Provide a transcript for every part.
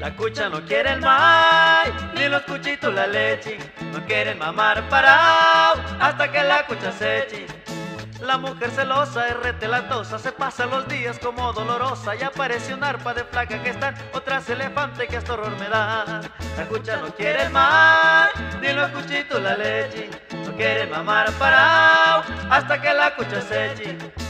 La cucha no quiere el mal, los cuchitos la leche. No quieren mamar parado hasta que la cucha se eche. La mujer celosa es retelatosa, se pasa los días como dolorosa y aparece un arpa de flaca que están otras elefante que hasta horror me da. La cucha no quiere el ni los cuchitos la leche. No quieren mamar parado hasta que la cucha se eche.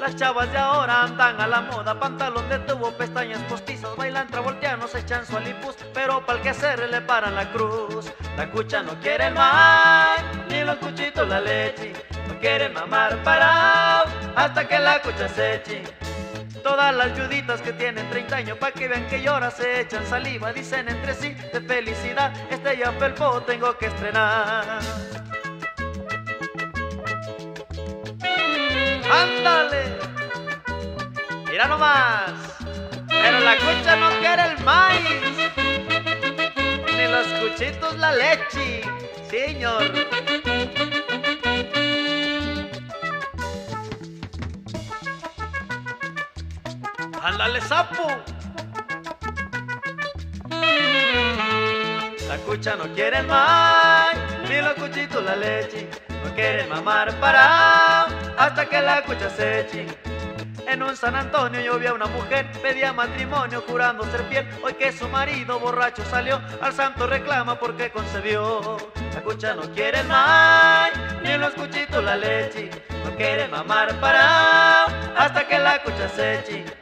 Las chavas de ahora andan a la moda, pantalón de tubo, pestañas postizas, bailan travolteanos, echan su alipus, pero pa'l que hacer le paran la cruz. La cucha no quiere mal, ni los cuchitos la leche, no quiere mamar parado hasta que la cucha se eche. Todas las yuditas que tienen 30 años, pa' que vean que llora, se echan saliva, dicen entre sí de felicidad, este ya felpo tengo que estrenar. ¡Ándale! Mira nomás. Pero la cucha no quiere el maíz. Ni los cuchitos la leche. Señor. ¡Ándale, sapo! La cucha no quiere el maíz, ni los cuchitos la leche. No quieren mamar para hasta que la cucha se eche. En un San Antonio yo vi a una mujer, pedía matrimonio jurando ser fiel. Hoy que su marido borracho salió, al santo reclama porque concebió. La cucha no quiere maíz, ni los cuchitos la leche. No quiere mamar para hasta que la cucha se eche.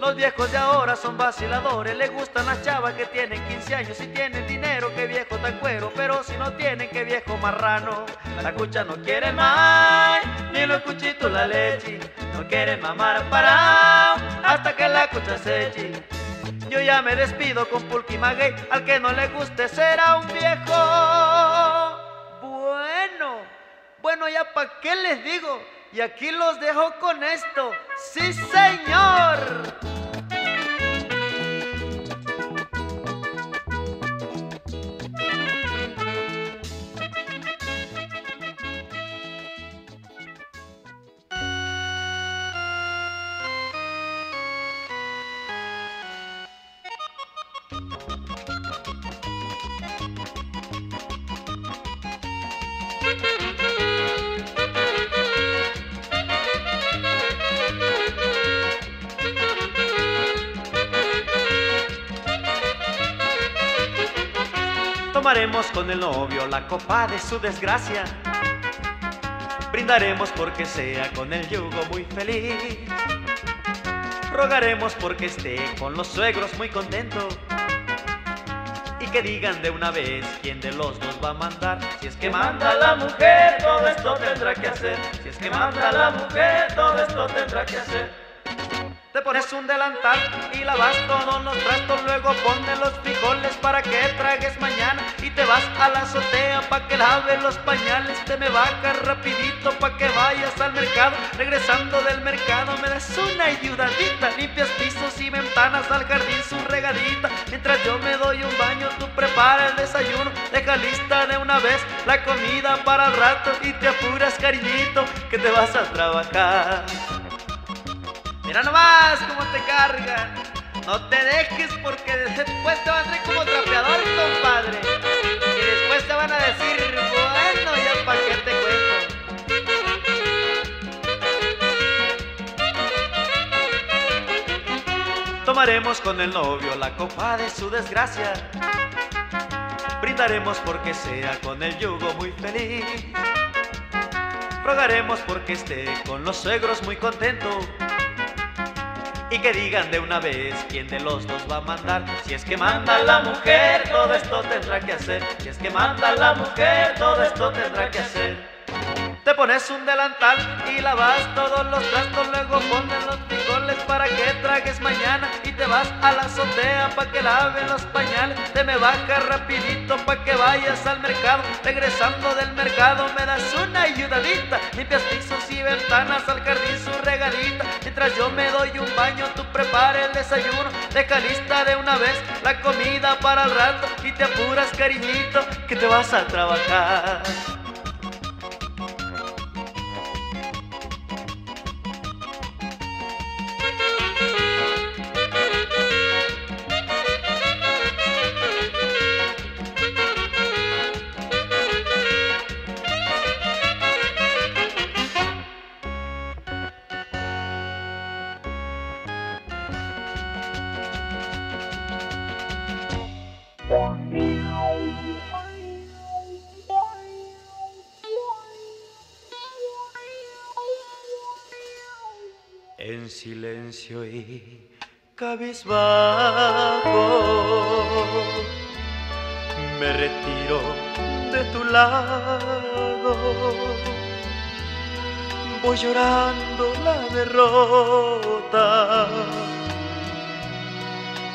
Los viejos de ahora son vaciladores, les gustan las chavas que tienen 15 años y tienen dinero, que viejo tan cuero, pero si no tienen, que viejo marrano. La cucha no quiere más, ni los cuchitos la leche, no quieren mamar parado hasta que la cucha se eche. Yo ya me despido con Pulqui Maguey, al que no le guste será un viejo. Bueno, bueno, ya pa' qué les digo, y aquí los dejo con esto. ¡Sí, señor! Tomaremos con el novio la copa de su desgracia. Brindaremos porque sea con el yugo muy feliz. Rogaremos porque esté con los suegros muy contento. Y que digan de una vez quién de los dos va a mandar. Si es que manda la mujer, todo esto tendrá que hacer. Si es que manda la mujer, todo esto tendrá que hacer. Te pones un delantal y lavas todos los trastos, luego pones los frijoles para que tragues mañana y te vas a la azotea pa' que laves los pañales, te me bajas rapidito pa' que vayas al mercado, regresando del mercado me das una ayudadita, limpias pisos y ventanas al jardín su regadita, mientras yo me doy un baño tú prepara el desayuno, deja lista de una vez la comida para el rato y te apuras cariñito que te vas a trabajar. Mira nomás cómo te cargan. No te dejes porque después te van a hacer como trapeador, compadre. Y después te van a decir, bueno, ya para qué te cuento. Tomaremos con el novio la copa de su desgracia. Brindaremos porque sea con el yugo muy feliz. Rogaremos porque esté con los suegros muy contento y que digan de una vez quién de los dos va a mandar. Si es que manda la mujer, todo esto tendrá que hacer. Si es que manda la mujer, todo esto tendrá que hacer. Te pones un delantal y lavas todos los trastos, luego pones los tragues mañana y te vas a la azotea pa' que laven los pañales. Te me bajas rapidito pa' que vayas al mercado, regresando del mercado me das una ayudadita. Limpias pisos y ventanas, al jardín su regadita. Mientras yo me doy un baño, tú prepara el desayuno. Deja lista de una vez la comida para el rato y te apuras, cariñito, que te vas a trabajar. En silencio y cabizbajo me retiro de tu lado. Voy llorando la derrota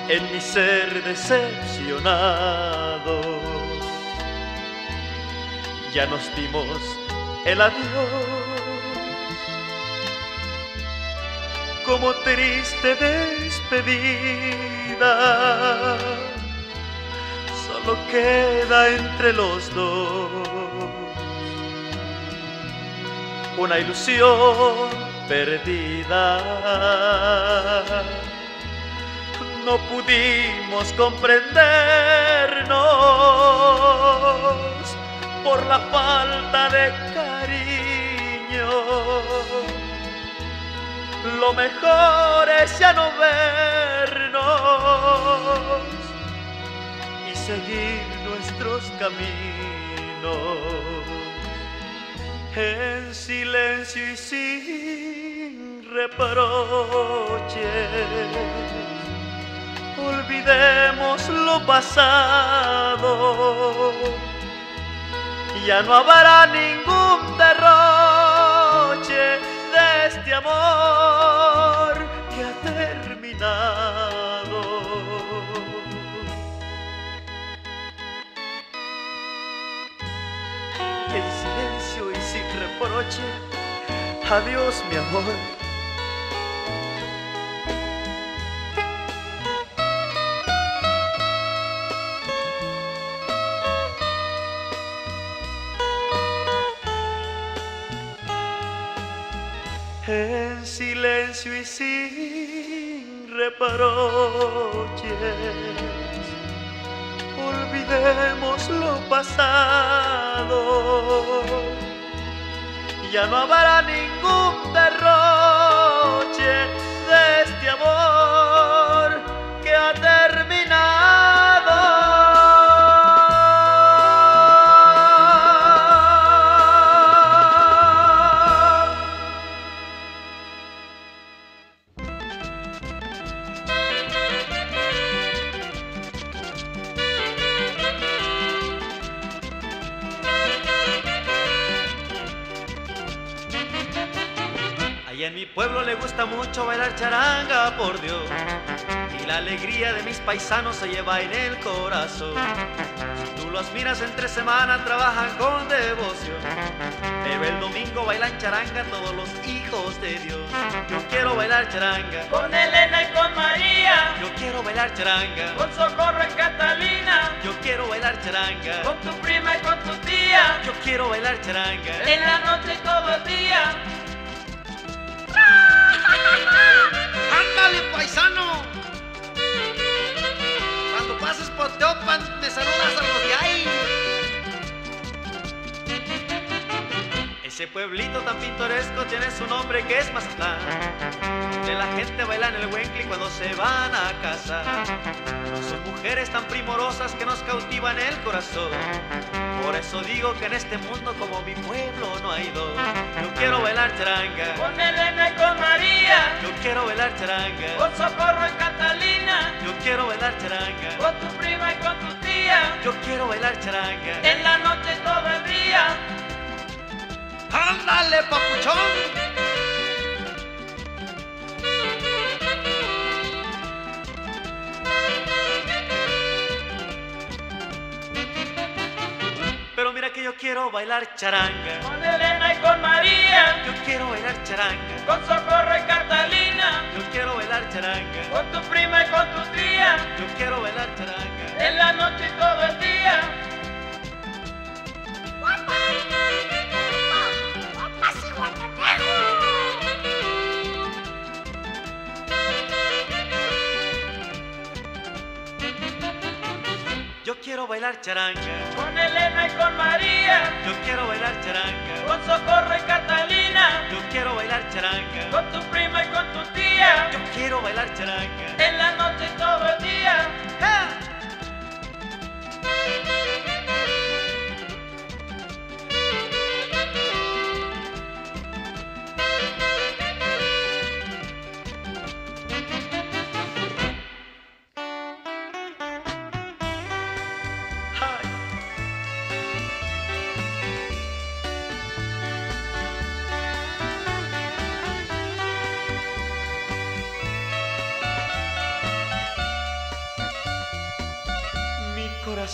en mi ser decepcionado. Ya nos dimos el adiós como triste despedida. Solo queda entre los dos una ilusión perdida. No pudimos comprendernos por la falta de cariño lo mejor es ya no vernos y seguir nuestros caminos en silencio y sin reproches. Olvidemos lo pasado, ya no habrá ningún de este amor que ha terminado. En silencio y sin reproche, adiós mi amor. En silencio y sin reproches. Olvidemos lo pasado, ya no habrá ningún derroche de este amor gusta mucho bailar charanga, por Dios. Y la alegría de mis paisanos se lleva en el corazón. Si tú los miras entre semana, trabajan con devoción. Pero el domingo bailan charanga todos los hijos de Dios. Yo quiero bailar charanga. Con Elena y con María, Yo quiero bailar charanga. con Socorro y Catalina, Yo quiero bailar charanga. con tu prima y con tu tía, Yo quiero bailar charanga. en la noche y todo el día. ¡Ándale, paisano! Cuando pases por Teopan, me saludas a los de ahí. Ese pueblito tan pintoresco tiene su nombre que es Mazatlán. De la gente baila en el Wencli cuando se van a casa. Son mujeres tan primorosas que nos cautivan el corazón. Por eso digo que en este mundo como mi pueblo no hay dos. Yo quiero bailar charanga. Con Elena y con María, Yo quiero bailar charanga. con Socorro y Catalina, Yo quiero bailar charanga. con tu prima y con tu tía, Yo quiero bailar charanga. en la noche y todo el día. Bailar charanga. Con Elena y con María. Yo quiero bailar charanga. Con Socorro y Catalina. Yo quiero bailar charanga. Con tu prima y con tu tía. Yo quiero bailar charanga. En la noche y todo el día. Quiero bailar charanga. Con Elena y con María. Yo quiero bailar charanga. Con Socorro y Catalina. Yo quiero bailar charanga. Con tu prima y con tu tía. Yo quiero bailar charanga. En la noche y todo el día. Ay.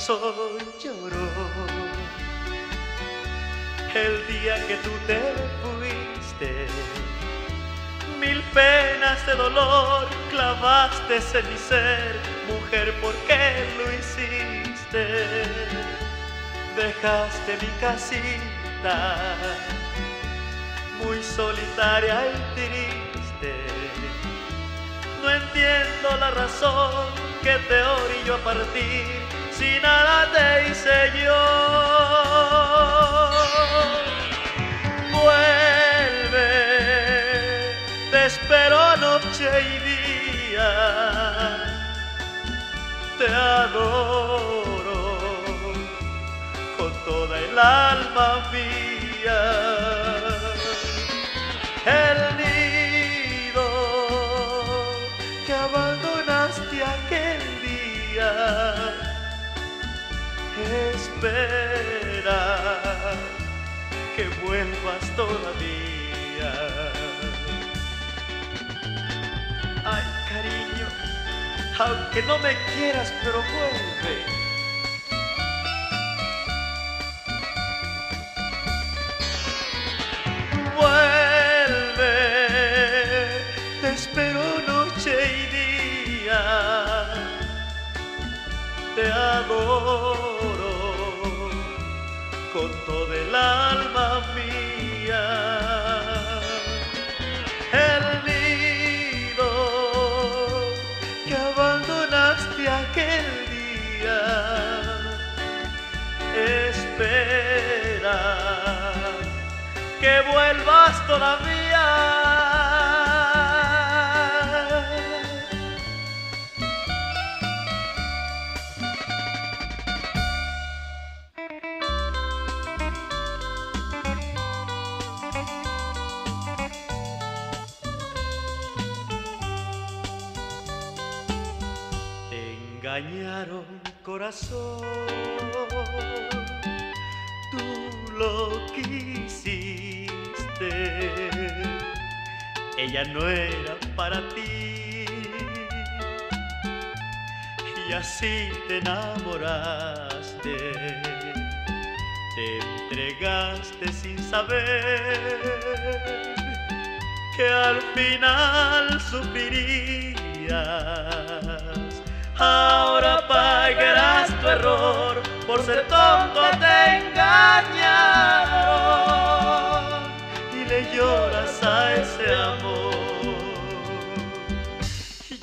Corazón lloró el día que tú te fuiste. Mil penas de dolor clavaste en mi ser, mujer, ¿por qué lo hiciste? Dejaste mi casita muy solitaria y triste. No entiendo la razón que te orilló a partir si nada te hice yo. Vuelve, te espero noche y día. Te adoro con toda el alma. Vuelvas todavía. Ay, cariño, aunque no me quieras, pero vuelve. Vuelve, te espero noche y día. Te adoro con todo el alma todavía. Te engañaron corazón, tú lo quisiste, ella no era para ti. Y así te enamoraste, te entregaste sin saber que al final sufrirías. Ahora pagarás tu error, por ser tonto te engañaron lloras a ese amor.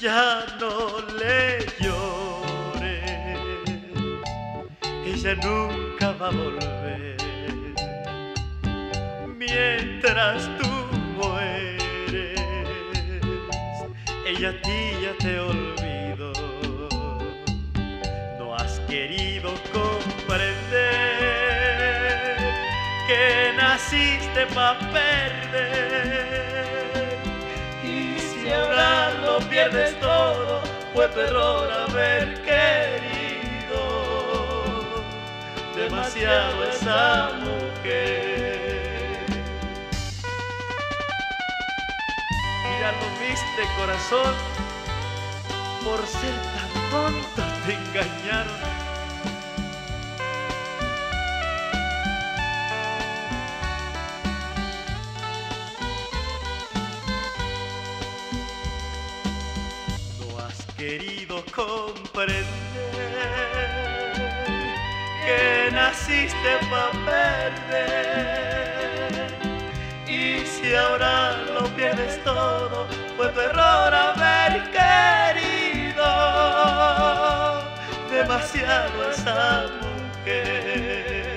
Ya no le llores, ella nunca va a volver. Mientras tú mueres, ella a ti ya te olvidó. No has querido naciste para perder. Y si ahora lo pierdes todo, fue tu haber querido demasiado esa mujer. Mira, lo viste, corazón, por ser tan tonto te engañaron. Comprender que naciste para perder. Y si ahora lo pierdes todo, fue tu error haber querido demasiado a esa mujer.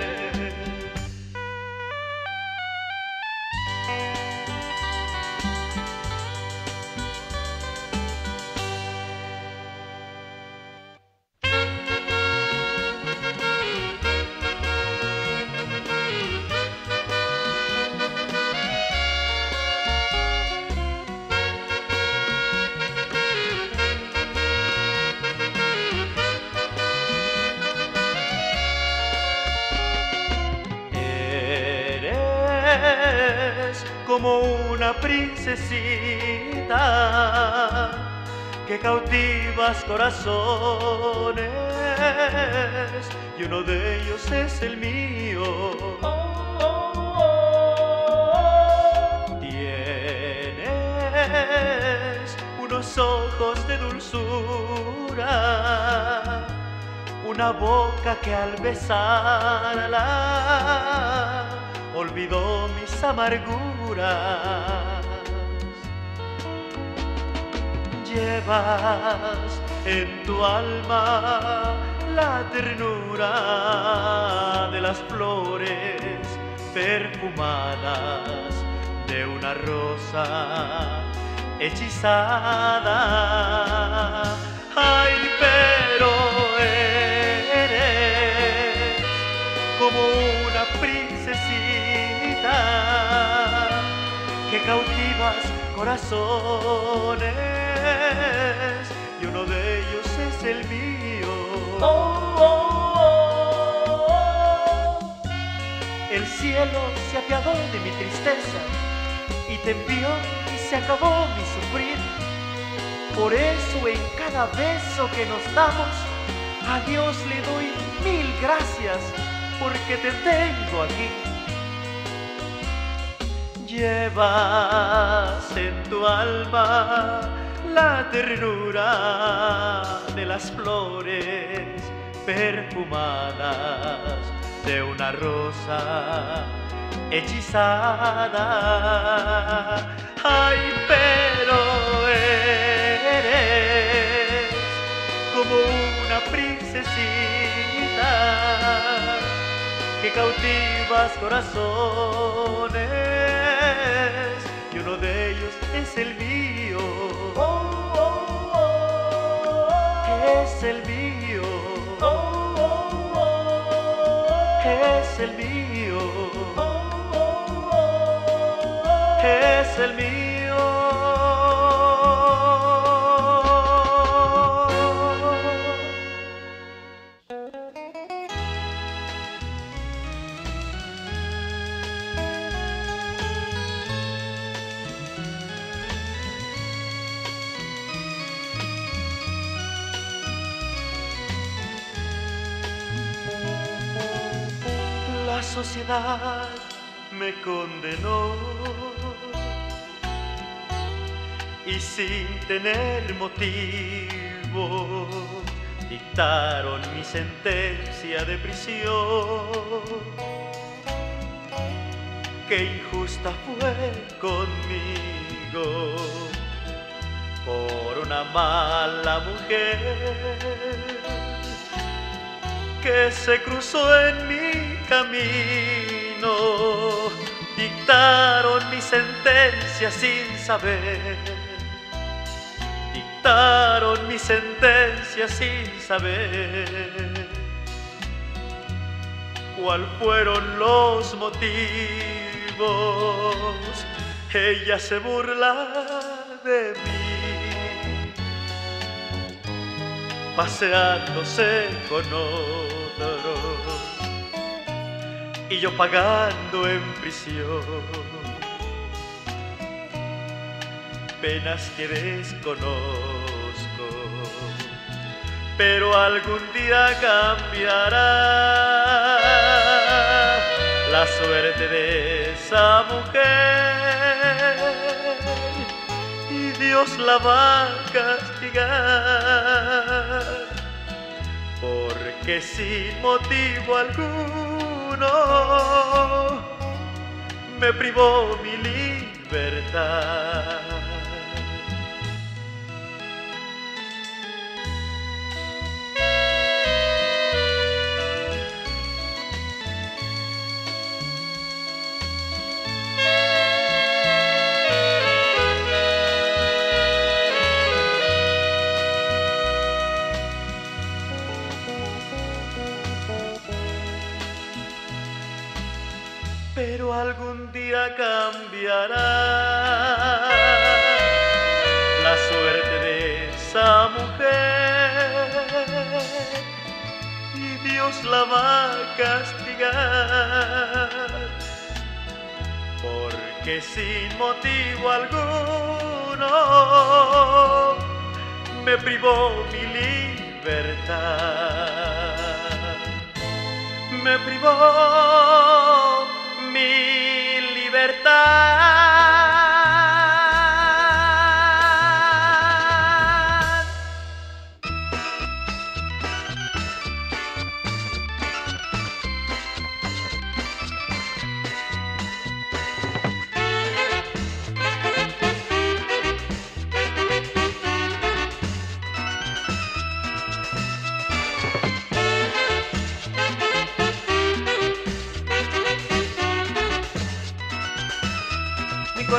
Como una princesita que cautivas corazones y uno de ellos es el mío. Tienes unos ojos de dulzura, una boca que al besarla olvidó mis amarguras. Llevas en tu alma la ternura de las flores perfumadas de una rosa hechizada. Ay, cautivas corazones y uno de ellos es el mío. El cielo se apiadó de mi tristeza y te envió y se acabó mi sufrir. Por eso en cada beso que nos damos, a Dios le doy mil gracias porque te tengo aquí. Llevas en tu alma la ternura de las flores perfumadas de una rosa hechizada. Ay, pero eres como una princesita que cautivas corazones y uno de ellos es el mío. Es el mío. Es el mío. Es el mío. Sociedad me condenó y sin tener motivo dictaron mi sentencia de prisión. Qué injusta fue conmigo por una mala mujer que se cruzó en mi camino. Dictaron mi sentencia sin saber. Dictaron mi sentencia sin saber. ¿Cuál fueron los motivos? Ella se burla de mí paseándose con otro y yo pagando en prisión. Penas que desconozco, pero algún día cambiará. La suerte de esa mujer y Dios la va a castigar, porque sin motivo alguno me privó mi libertad. Algún día cambiará. La suerte de esa mujer y Dios la va a castigar. Porque sin motivo alguno me privó mi libertad. Me privó libertad.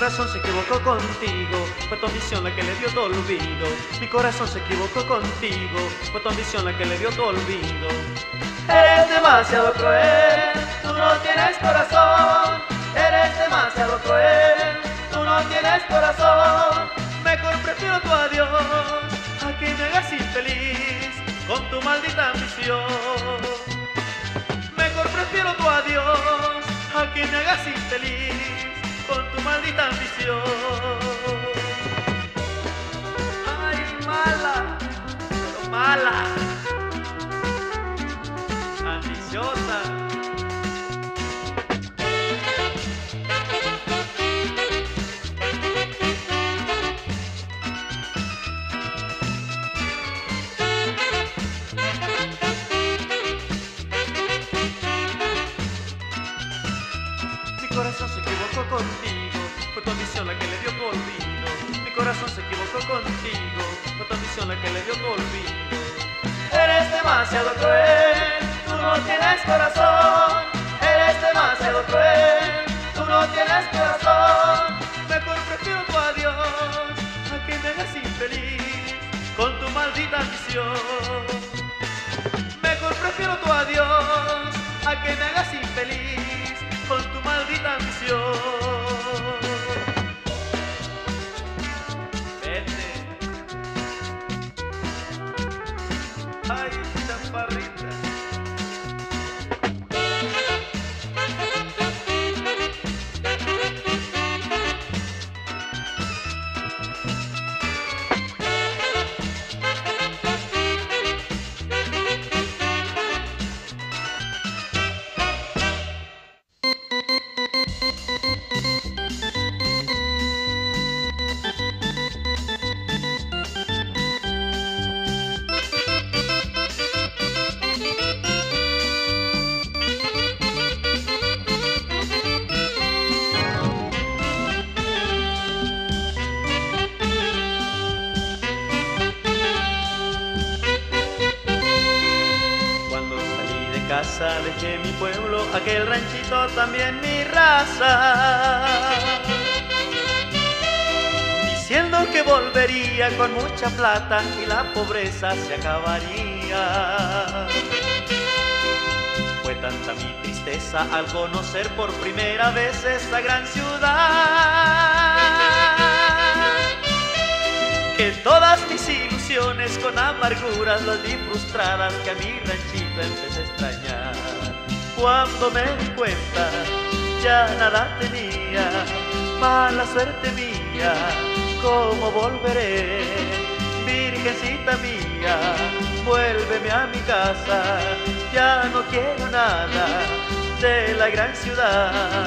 Corazón se equivocó contigo, fue tu ambición la que le dio tu olvido. Mi corazón se equivocó contigo, fue tu ambición la que le dio tu olvido. Eres demasiado cruel, tú no tienes corazón. Eres demasiado cruel, tú no tienes corazón. Mejor prefiero tu adiós a que me hagas infeliz con tu maldita ambición. Mejor prefiero tu adiós a que me hagas infeliz con tu maldita ambición. Ay, mala, pero mala, ambiciosa. Demasiado cruel, tú no tienes corazón. Eres demasiado cruel, tú no tienes corazón. Mejor prefiero tu adiós a que me hagas infeliz con tu maldita ambición. Mejor prefiero tu adiós a que me hagas infeliz con tu maldita ambición. Aquel ranchito también mi raza. Diciendo que volvería con mucha plata y la pobreza se acabaría. Fue tanta mi tristeza al conocer por primera vez esta gran ciudad que todas mis ilusiones con amarguras las vi frustradas que a mi ranchito empecé a extrañar. Cuando me di cuenta ya nada tenía, mala suerte mía, ¿cómo volveré? Virgencita mía, vuélveme a mi casa, ya no quiero nada de la gran ciudad.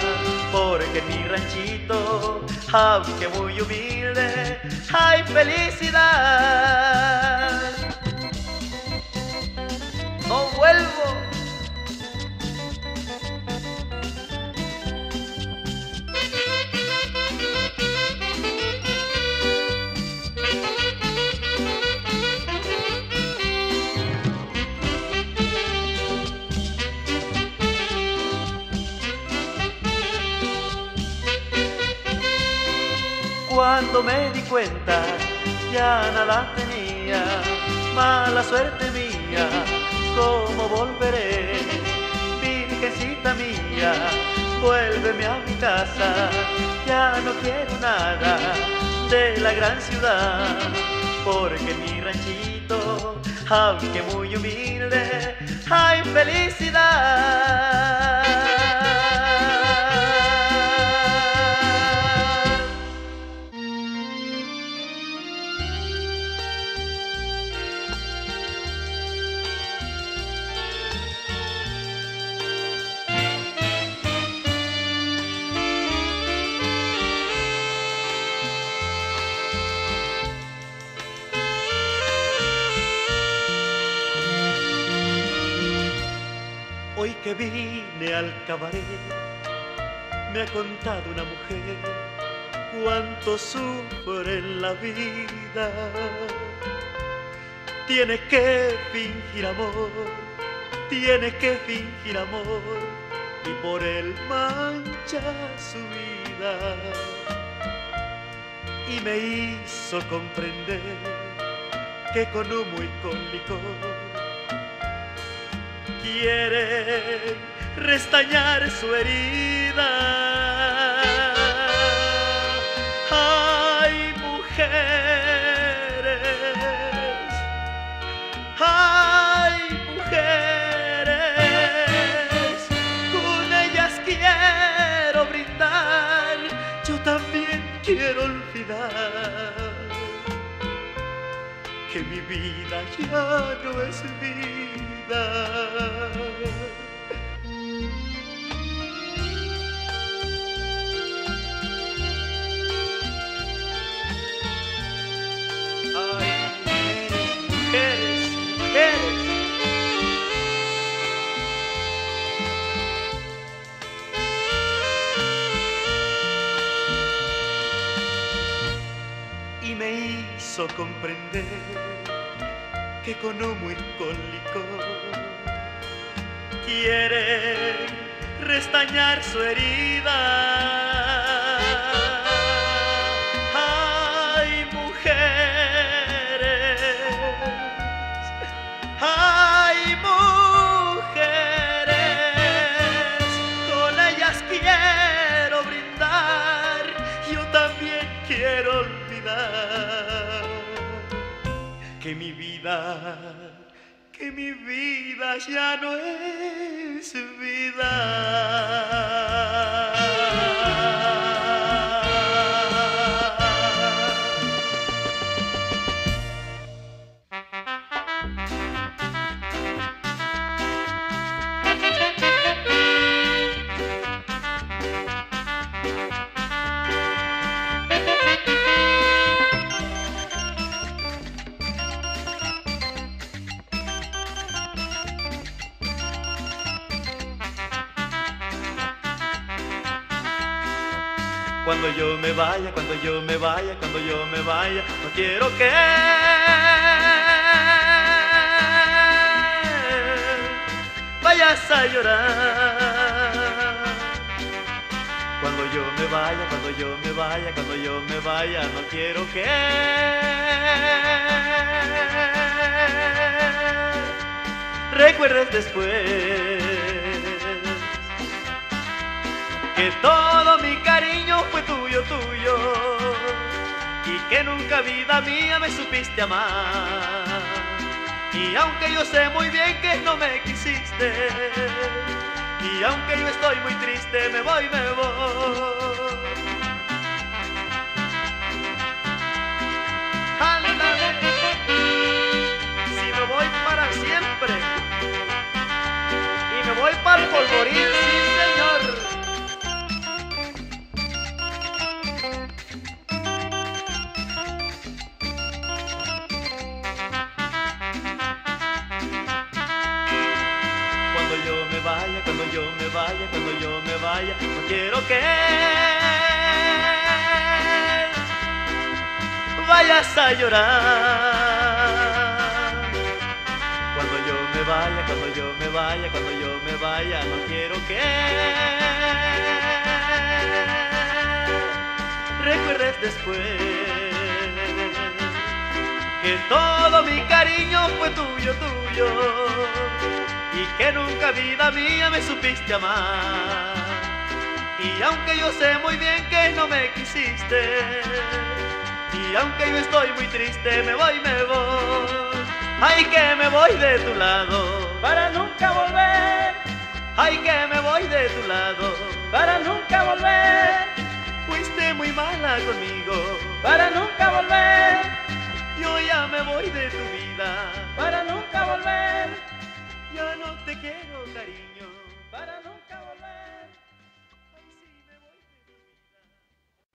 porque mi ranchito, aunque muy humilde, hay felicidad. No vuelvo. Cuando me di cuenta ya nada tenía, mala suerte mía, ¿cómo volveré? Virgencita mía, vuélveme a mi casa, ya no quiero nada de la gran ciudad, porque mi ranchito, aunque muy humilde, hay felicidad. Que vine al cabaret, me ha contado una mujer cuánto sufre en la vida. Tiene que fingir amor, tiene que fingir amor y por él mancha su vida. Y me hizo comprender que con humo y con licor quiere restañar su herida. Mi vida ya no es vida. Y me hizo comprender que con humo y con licor quiere restañar su herida. Mi vida, que mi vida ya no es vida. Cuando yo me vaya, cuando yo me vaya, cuando yo me vaya, no quiero que vayas a llorar. Cuando yo me vaya, cuando yo me vaya, cuando yo me vaya, no quiero que recuerdes después que todo mi tuyo, y que nunca vida mía me supiste amar. Y aunque yo sé muy bien que no me quisiste, y aunque yo estoy muy triste, me voy, me voy. Si me voy para siempre, y me voy para el polvorín, quiero que vayas a llorar. Cuando yo me vaya, cuando yo me vaya, cuando yo me vaya, no quiero que recuerdes después que todo mi cariño fue tuyo, tuyo, y que nunca vida mía me supiste amar. Y aunque yo sé muy bien que no me quisiste, y aunque yo estoy muy triste, me voy, me voy, ay que me voy de tu lado, para nunca volver, ay que me voy de tu lado, para nunca volver, fuiste muy mala conmigo, para nunca volver. Yo ya me voy de tu vida. Para nunca volver. Ya no te quiero, cariño. Para nunca